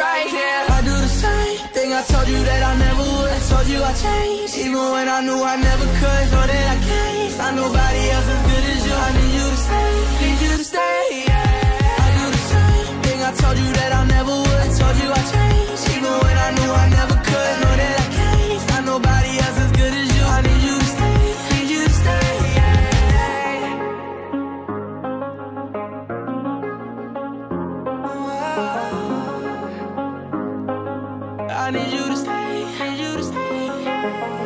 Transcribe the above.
Right here. I do the same thing I told you that I never would. I told you I changed, even when I knew I never could. Know that I can't find nobody else I need you to stay, need you to stay.